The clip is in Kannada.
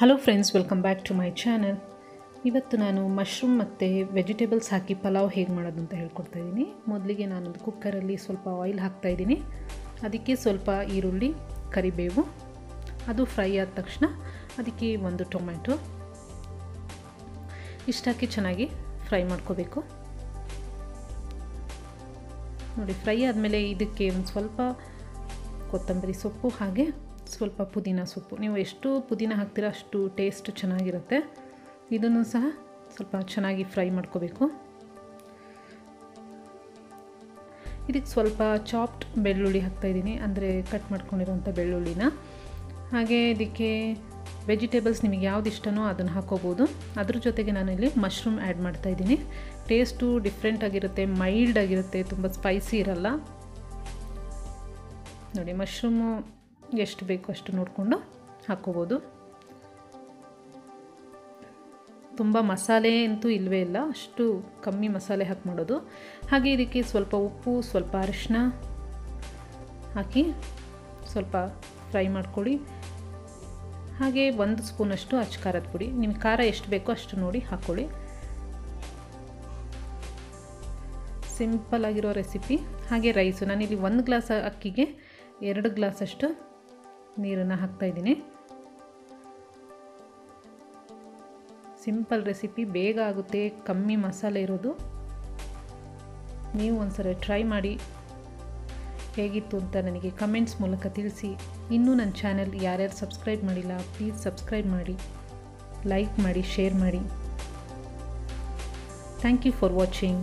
Hello friends welcome back to my channel ಇವತ್ತು ನಾನು ಮಶ್ರೂಮ್ ಮತ್ತು ವೆಜಿಟೇಬಲ್ಸ್ ಹಾಕಿ ಪಲಾವ್ ಹೇಗೆ ಮಾಡೋದು ಅಂತ ಹೇಳ್ಕೊಡ್ತಾ ಇದ್ದೀನಿ ಮೊದಲಿಗೆ ನಾನೊಂದು ಕುಕ್ಕರಲ್ಲಿ ಸ್ವಲ್ಪ ಆಯಿಲ್ ಹಾಕ್ತಾಯಿದ್ದೀನಿ ಅದಕ್ಕೆ ಸ್ವಲ್ಪ ಈರುಳ್ಳಿ, ಕರಿಬೇವು, ಅದು ಫ್ರೈ ಆದ ತಕ್ಷಣ ಅದಕ್ಕೆ ಒಂದು ಟೊಮೆಟೊ ಇಷ್ಟಾಕಿ ಚೆನ್ನಾಗಿ ಫ್ರೈ ಮಾಡ್ಕೋಬೇಕು. ನೋಡಿ ಫ್ರೈ ಆದಮೇಲೆ ಇದಕ್ಕೆ ಒಂದು ಸ್ವಲ್ಪ ಕೊತ್ತಂಬರಿ ಸೊಪ್ಪು ಹಾಗೆ ಸ್ವಲ್ಪ ಪುದೀನ ಸೊಪ್ಪು. ನೀವು ಎಷ್ಟು ಪುದೀನ ಹಾಕ್ತೀರ ಅಷ್ಟು ಟೇಸ್ಟ್ ಚೆನ್ನಾಗಿರುತ್ತೆ. ಇದನ್ನು ಸಹ ಸ್ವಲ್ಪ ಚೆನ್ನಾಗಿ ಫ್ರೈ ಮಾಡ್ಕೋಬೇಕು. ಇದಕ್ಕೆ ಸ್ವಲ್ಪ ಚಾಪ್ಡ್ ಬೆಳ್ಳುಳ್ಳಿ ಹಾಕ್ತಾಯಿದ್ದೀನಿ ಅಂದರೆ ಕಟ್ ಮಾಡ್ಕೊಂಡಿರೋಂಥ ಬೆಳ್ಳುಳ್ಳಿನ. ಹಾಗೆ ಇದಕ್ಕೆ ವೆಜಿಟೇಬಲ್ಸ್ ನಿಮಗೆ ಯಾವ್ದು ಇಷ್ಟನೋ ಅದನ್ನು ಹಾಕೋಬೋದು. ಅದ್ರ ಜೊತೆಗೆ ನಾನು ಇಲ್ಲಿ ಮಶ್ರೂಮ್ ಆ್ಯಡ್ ಮಾಡ್ತಾಯಿದ್ದೀನಿ ಟೇಸ್ಟು ಡಿಫ್ರೆಂಟ್ ಆಗಿರುತ್ತೆ ಮೈಲ್ಡ್ ಆಗಿರುತ್ತೆ, ತುಂಬ ಸ್ಪೈಸಿ ಇರಲ್ಲ. ನೋಡಿ ಮಶ್ರೂಮು ಎಷ್ಟು ಬೇಕು ಅಷ್ಟು ನೋಡಿಕೊಂಡು ಹಾಕ್ಕೋಬೋದು ತುಂಬ ಮಸಾಲೆ ಅಂತೂ ಇಲ್ಲವೇ ಇಲ್ಲ, ಅಷ್ಟು ಕಮ್ಮಿ ಮಸಾಲೆ ಹಾಕಿ ಮಾಡೋದು. ಹಾಗೆ ಇದಕ್ಕೆ ಸ್ವಲ್ಪ ಉಪ್ಪು, ಸ್ವಲ್ಪ ಅರಿಶಿನ ಹಾಕಿ ಸ್ವಲ್ಪ ಫ್ರೈ ಮಾಡ್ಕೊಳ್ಳಿ. ಹಾಗೆ ಒಂದು ಸ್ಪೂನಷ್ಟು ಅಚ್ಚ ಖಾರದ ಪುಡಿ. ನಿಮಗೆ ಖಾರ ಎಷ್ಟು ಬೇಕೋ ಅಷ್ಟು ನೋಡಿ ಹಾಕ್ಕೊಳ್ಳಿ ಸಿಂಪಲ್ ಆಗಿರೋ ರೆಸಿಪಿ. ಹಾಗೆ ರೈಸು. ನಾನಿಲ್ಲಿ ಒಂದು ಗ್ಲಾಸ್ ಅಕ್ಕಿಗೆ ಎರಡು ಗ್ಲಾಸಷ್ಟು ನೀರನ್ನು ಹಾಕ್ತಾಯಿದ್ದೀನಿ ಸಿಂಪಲ್ ರೆಸಿಪಿ ಬೇಗ ಆಗುತ್ತೆ, ಕಮ್ಮಿ ಮಸಾಲೆ ಇರೋದು. ನೀವು ಒಂದ್ಸರಿ ಟ್ರೈ ಮಾಡಿ. ಹೇಗಿತ್ತು ಅಂತ ನನಗೆ ಕಮೆಂಟ್ಸ್ ಮೂಲಕ ತಿಳಿಸಿ. ಇನ್ನೂ ನನ್ನ ಚಾನೆಲ್ ಯಾರ್ಯಾರು ಸಬ್ಸ್ಕ್ರೈಬ್ ಮಾಡಿಲ್ಲ ಪ್ಲೀಸ್ ಸಬ್ಸ್ಕ್ರೈಬ್ ಮಾಡಿ. ಲೈಕ್ ಮಾಡಿ ಶೇರ್ ಮಾಡಿ. Thank you for watching